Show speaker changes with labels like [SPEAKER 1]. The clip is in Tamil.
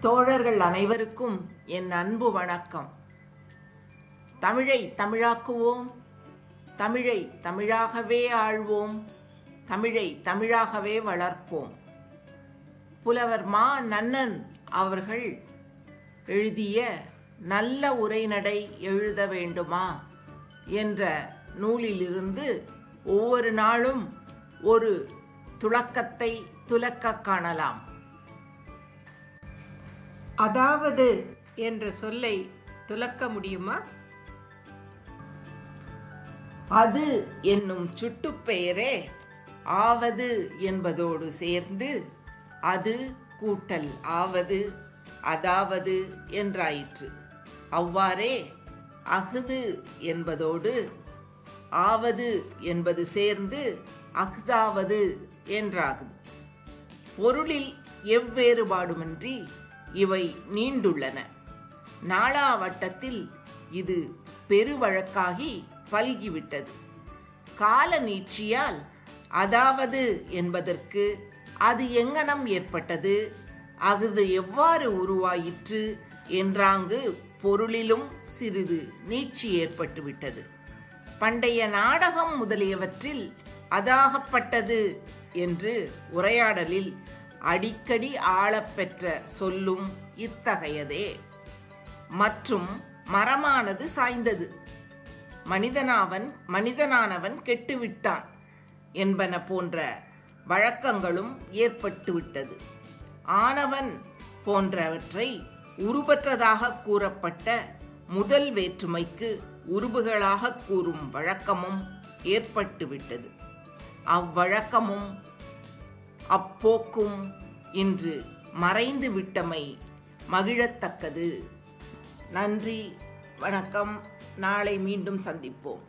[SPEAKER 1] தோழர்கள் அனைவருக்கும் என் அன்பு வணக்கம். தமிழை தமிழாக்குவோம் தமிழை தமிழாகவே ஆழ்வோம் தமிழை தமிழாகவே வளர்ப்போம். புலவர் மா நன்னன் அவர்கள் எழுதிய நல்ல உரைநடை எழுத வேண்டுமா என்ற நூலிலிருந்து ஒவ்வொரு நாளும் ஒரு துளக்கத்தை துலக்க காணலாம்.
[SPEAKER 2] அதாவது என்ற சொல்லை துலக்க முடியுமா?
[SPEAKER 1] அது என்னும் சுட்டுப்பெயரே ஆவது என்பதோடு சேர்ந்து அது கூட்டல் ஆவது அதாவது என்றாயிற்று. அவ்வாறே அஃது என்பதோடு ஆவது என்பது சேர்ந்து அஃதாவது என்றாகுது. பொருளில் எவ்வேறுபாடுமின்றி இவை நீண்டுள்ளன. நாளாவட்டத்தில் இது பெருவழக்காகி பல்கிவிட்டது. கால நீட்சியால் அதாவது என்பதற்கு அது எங்கனம் ஏற்பட்டது? அஃது எவ்வாறு உருவாயிற்று? என்றாங்கு பொருளிலும் சிறிது நீட்சி ஏற்பட்டுவிட்டது. பண்டைய நாடகம் முதலியவற்றில் அதாகப்பட்டது என்று உரையாடலில் அடிக்கடி ஆளப்பெற்ற சொல்லும் இத்தகையதே. மற்றும் மரமானது சாய்ந்தது. மனிதனாவன் மனிதனானவன் கெட்டுவிட்டான் என்பன போன்ற வழக்கங்களும் ஏற்பட்டுவிட்டது. ஆனவன் போன்றவற்றை உருபற்றதாக கூறப்பட்ட முதல் வேற்றுமைக்கு உருபுகளாக கூறும் வழக்கமும் ஏற்பட்டுவிட்டது. அவ்வழக்கமும் அப்போக்கும் இன்று மறைந்து விட்டமை மகிழத்தக்கது. நன்றி வணக்கம். நாளை மீண்டும் சந்திப்போம்.